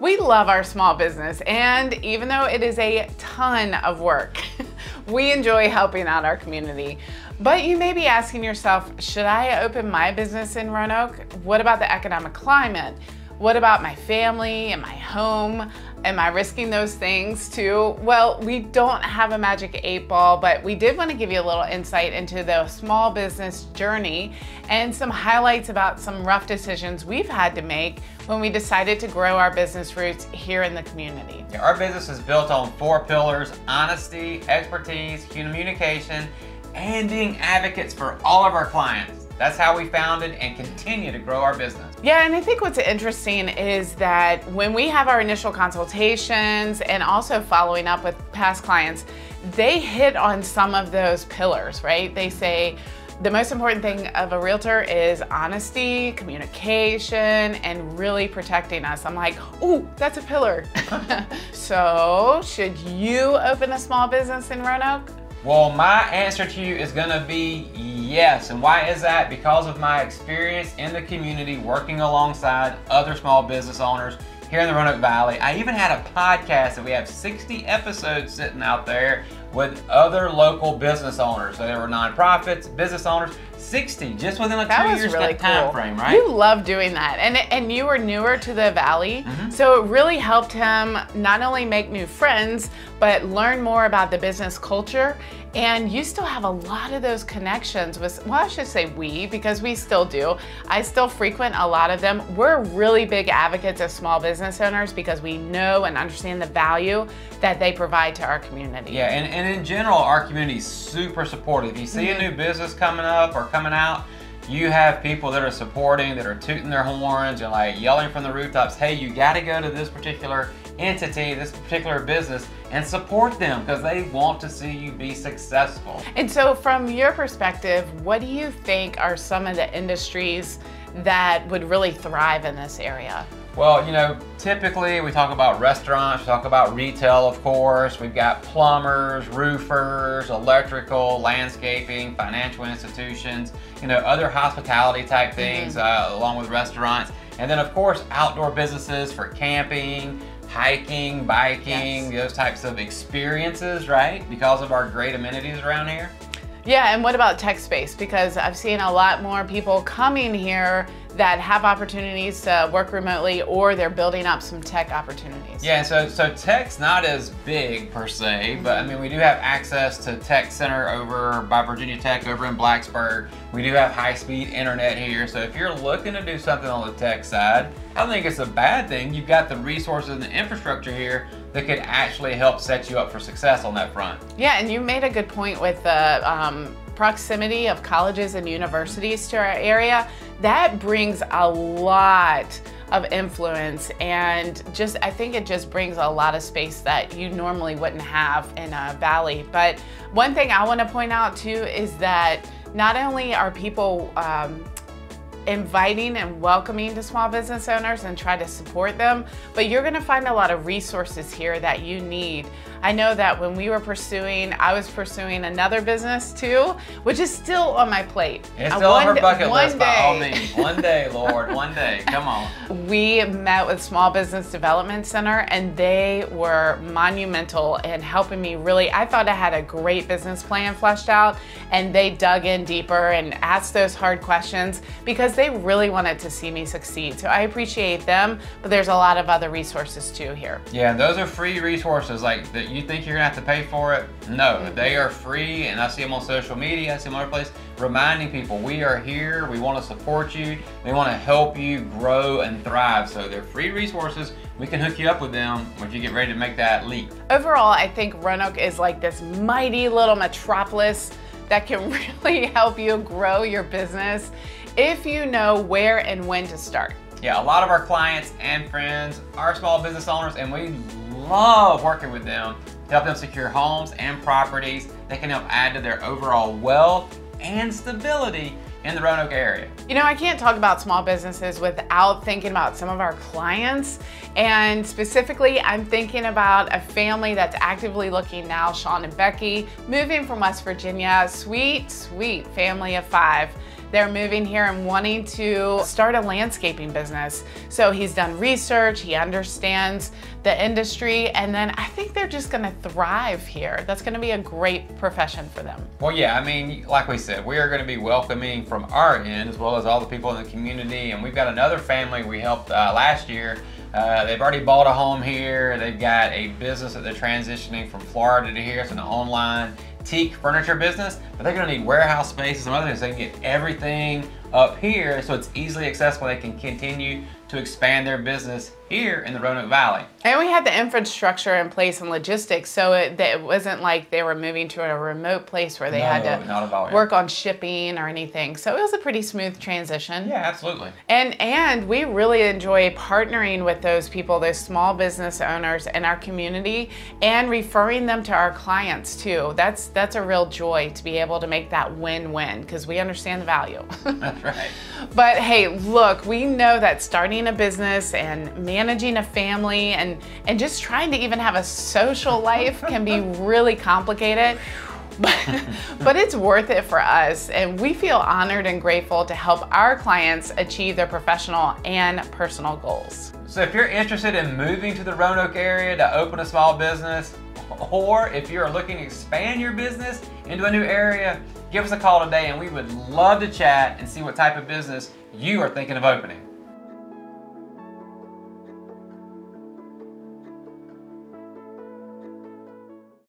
We love our small business, and even though it is a ton of work, we enjoy helping out our community. But you may be asking yourself, should I open my business in Roanoke? What about the economic climate? What about my family and my home? Am I risking those things too? Well, we don't have a magic eight ball, but we did want to give you a little insight into the small business journey and some highlights about some rough decisions we've had to make when we decided to grow our business roots here in the community. Our business is built on four pillars honesty, expertise, communication, and being advocates for all of our clients. That's how we founded and continue to grow our business. Yeah, and I think what's interesting is that when we have our initial consultations and also following up with past clients, they hit on some of those pillars, right? They say, the most important thing of a realtor is honesty, communication, and really protecting us. I'm like, ooh, that's a pillar. so, should you open a small business in Roanoke? Well, my answer to you is going to be yes. And why is that? Because of my experience in the community working alongside other small business owners here in the Roanoke Valley. I even had a podcast that we have 60 episodes sitting out there with other local business owners. So there were nonprofits, business owners, 60 just within a that two years really time cool. frame, right? You love doing that, and and you were newer to the valley, Mm-hmm. so it really helped him not only make new friends but learn more about the business culture. And you still have a lot of those connections with. Well, I should say we because we still do. I still frequent a lot of them. We're really big advocates of small business owners because we know and understand the value that they provide to our community. Yeah, and, and in general, our community is super supportive. If you see Mm-hmm. a new business coming up or coming out, you have people that are supporting, that are tooting their horns and like yelling from the rooftops, hey, you got to go to this particular entity, this particular business, and support them because they want to see you be successful. And so, from your perspective, what do you think are some of the industries that would really thrive in this area? Well, you know, typically we talk about restaurants, we talk about retail, of course. We've got plumbers, roofers, electrical, landscaping, financial institutions, you know, other hospitality type things, uh, along with restaurants. And then, of course, outdoor businesses for camping, hiking, biking, those types of experiences, right? Because of our great amenities around here. Yeah, and what about tech space? Because I've seen a lot more people coming here that have opportunities to work remotely or they're building up some tech opportunities. Yeah, so so tech's not as big per se, but I mean we do have access to Tech Center over by Virginia Tech over in Blacksburg. We do have high-speed internet here, so if you're looking to do something on the tech side, I don't think it's a bad thing. You've got the resources and the infrastructure here that could actually help set you up for success on that front. Yeah, and you made a good point with the um, proximity of colleges and universities to our area. That brings a lot of influence and just I think it just brings a lot of space that you normally wouldn't have in a valley. But one thing I want to point out too is that not only are people um, inviting and welcoming to small business owners and try to support them, but you're going to find a lot of resources here that you need. I know that when we were pursuing, I was pursuing another business too, which is still on my plate. It's still on her bucket one list by all means. One day, Lord, one day. Come on. We met with Small Business Development Center and they were monumental in helping me really. I thought I had a great business plan fleshed out and they dug in deeper and asked those hard questions because they really wanted to see me succeed. So I appreciate them, but there's a lot of other resources too here. Yeah, those are free resources. Like that, you think you're gonna have to pay for it? No, mm-hmm. they are free, and I see them on social media. I see them other places, reminding people we are here. We want to support you. We want to help you grow and thrive. So they're free resources. We can hook you up with them when you get ready to make that leap. Overall, I think Roanoke is like this mighty little metropolis that can really help you grow your business if you know where and when to start. Yeah, a lot of our clients and friends are small business owners, and we love working with them to help them secure homes and properties that can help add to their overall wealth and stability in the Roanoke area. You know, I can't talk about small businesses without thinking about some of our clients. And specifically, I'm thinking about a family that's actively looking now, Sean and Becky, moving from West Virginia. Sweet, sweet family of five. They're moving here and wanting to start a landscaping business. So he's done research, he understands the industry, and then I think they're just gonna thrive here. That's gonna be a great profession for them. Well, yeah, I mean, like we said, we are going to be welcoming from our end as well as all the people in the community. And we've got another family we helped uh, last year. Uh, they've already bought a home here. They've got a business that they're transitioning from Florida to here. It's an online teak furniture business, but they're to need warehouse space and some other things. They can get everything up here so it's easily accessible. They can continue to expand their business here in the Roanoke Valley. And we had the infrastructure in place and logistics, so it, it wasn't like they were moving to a remote place where they No, had not at all, to work on shipping or anything. So it was a pretty smooth transition. Yeah, absolutely. And and we really enjoy partnering with those people, those small business owners in our community and referring them to our clients too. That's that's a real joy to be able to make that win-win because we understand the value. That's right. But hey, look, we know that starting a business and managing a family and and just trying to even have a social life can be really complicated. But, but it's worth it for us, and we feel honored and grateful to help our clients achieve their professional and personal goals. So if you're interested in moving to the Roanoke area to open a small business, or if you're looking to expand your business into a new area, give us a call today and we would love to chat and see what type of business you are thinking of opening.